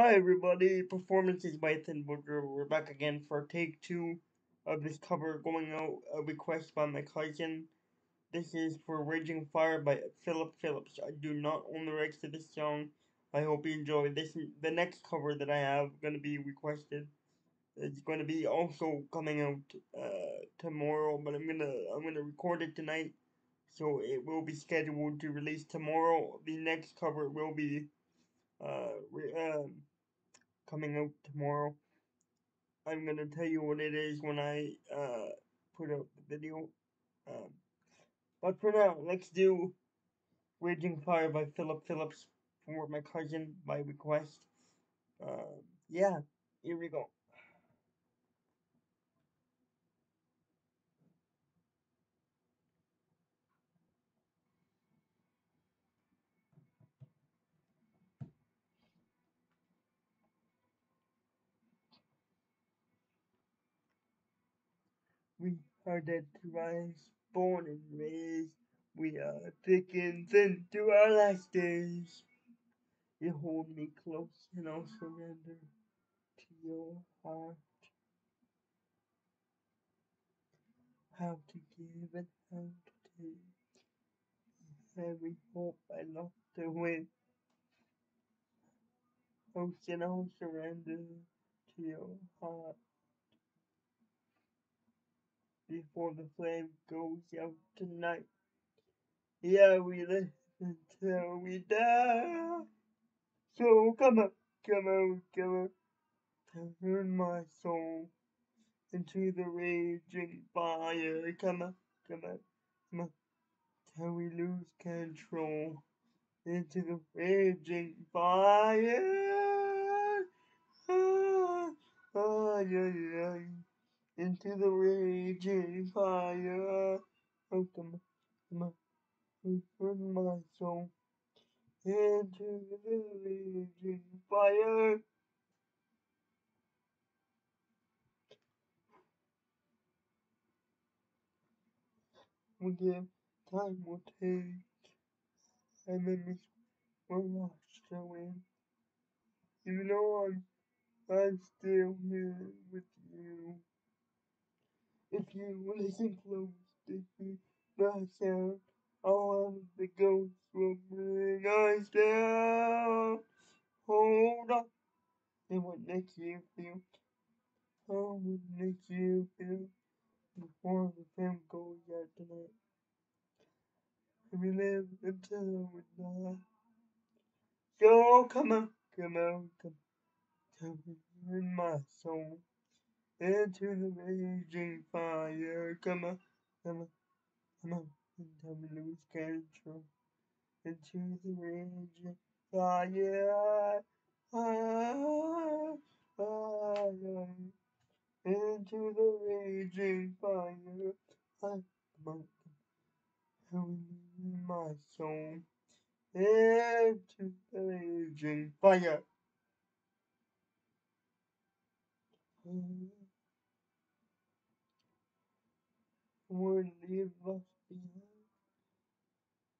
Hi everybody, Performances by Ethan Boudreau. We're back again for take two of this cover going out a request by my cousin. This is for Raging Fire by Phillip Phillips. I do not own the rights to this song. I hope you enjoy this. The next cover that I have going to be requested. It's going to be also coming out uh, tomorrow, but I'm gonna I'm gonna record it tonight, so it will be scheduled to release tomorrow. The next cover will be uh, um, coming out tomorrow. I'm gonna tell you what it is when I uh, put out the video. Um, but for now, let's do Raging Fire by Phillip Phillips for my cousin by request. Uh, yeah, here we go. To rise, born and raised. We are thick and thin to our last days. You hold me close and I'll surrender to your heart. How to give and how to take. Every hope I lost to win. Ocean, I'll surrender to your heart. Before the flame goes out tonight. Yeah, we live until we die. So come on, come on, come on. Turn my soul into the raging fire. Come on, come on, come on. Till we lose control into the raging fire. Ah, ah, yeah, yeah. Into the raging fire. Come on. Turn my soul into the raging fire. Give time will take, and memories will wash away. You know I'm, I'm still here with you. If you listen close to my sound, all of the ghosts will bring us down. Hold on, and what makes you feel? Oh, what makes you feel? Before the film goes out tonight. We live until we die. So come on, come on, come on, in my soul into the raging fire. Come on, come on, come on, until we lose control into the raging fire. Into the raging fire. Come on, come on, my soul into the raging fire. Would leave us behind.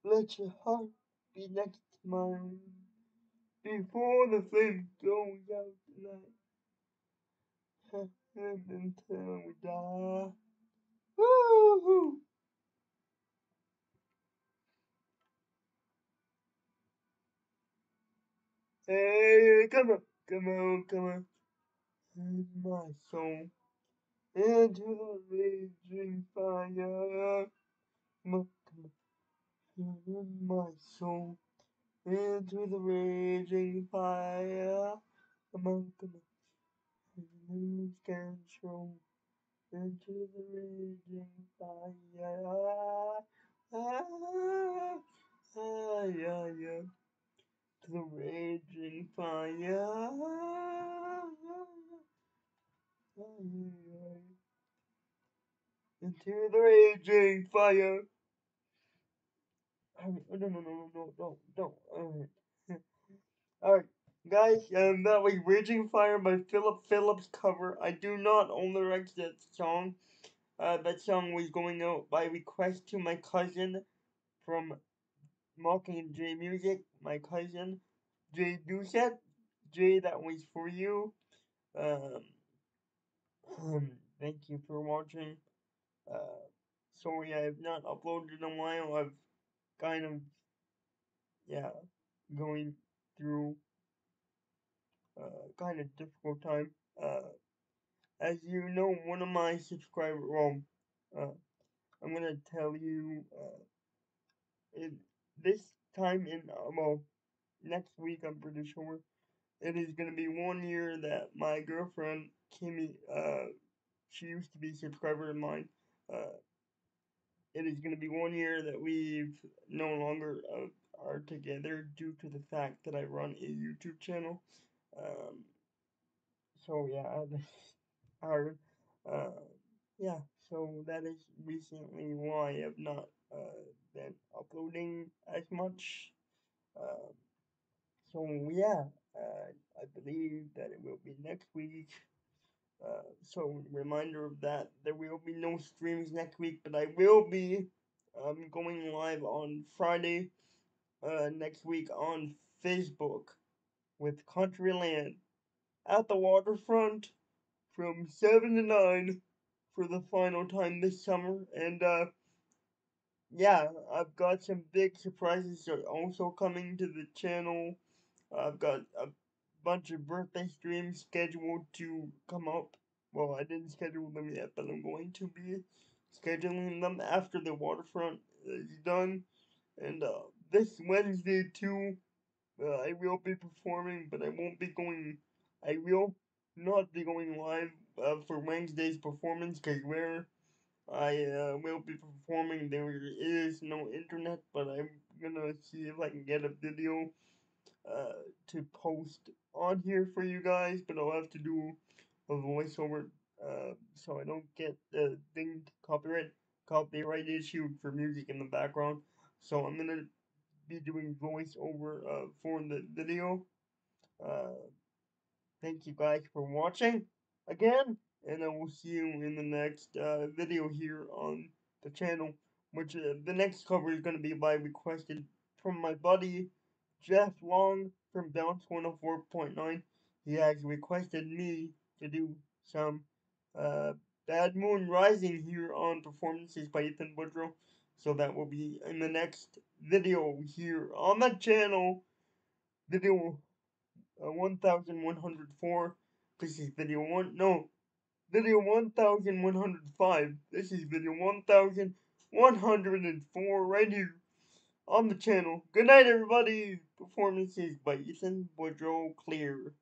Let your heart be next to mine before the flame goes out tonight. And until we die. Woo-hoo! Hey, come on, come on, come on. In my soul into the raging fire. In my soul into the raging fire. Come on. Lose control into the raging fire. Ah, ah, yeah, yeah. To the raging fire. Into the raging fire. No, no, no, no, no, no, no. Alright. Alright, guys, um, that was Raging Fire by Phillip Phillips cover. I do not own the rights to that song. Uh, that song was going out by request to my cousin from Mocking J Music, my cousin, Jay Doucette. Jay, that was for you. Um, thank you for watching. Uh, sorry I have not uploaded in a while. I've kind of, yeah, going through uh, kind of difficult time. Uh, as you know, one of my subscribers, well, uh, I'm gonna tell you, uh, it, this time in, uh, well, next week, I'm pretty sure, it is gonna be one year that my girlfriend, Kimmy, uh, she used to be a subscriber of mine, uh, it is gonna be one year that we've no longer uh, are together due to the fact that I run a YouTube channel. Um, so yeah, our Uh, yeah, so that is recently why I have not uh, been uploading as much. Uh, so yeah, uh, I believe that it will be next week. Uh, so reminder of that, there will be no streams next week, but I will be um, going live on Friday uh, next week on Facebook with Countryland at the waterfront from 7 to 9 for the final time this summer. And uh, yeah, I've got some big surprises also coming to the channel. I've got a bunch of birthday streams scheduled to come up. Well, I didn't schedule them yet, but I'm going to be scheduling them after the waterfront is done. And uh, this Wednesday, too, uh, I will be performing, but I won't be going. I will not be going live uh, for Wednesday's performance because where I uh, will be performing, there is no internet, but I'm gonna see if I can get a video uh, to post on here for you guys, but I'll have to do a voiceover uh, so I don't get the thing copyright copyright issue for music in the background. So I'm gonna be doing voiceover uh, for the video. Uh, thank you guys for watching again, and I will see you in the next uh, video here on the channel. Which uh, the next cover is gonna be by requested from my buddy Jeff Long from Bounce 104.9. He has requested me to do some uh, Bad Moon Rising here on performances by Ethan Boudreau. So that will be in the next video here on the channel. Video uh, 1104. This is video 1. No. Video 1105. This is video 1104 right here on the channel. Good night, everybody. Performances by Ethan Boudreau Clear.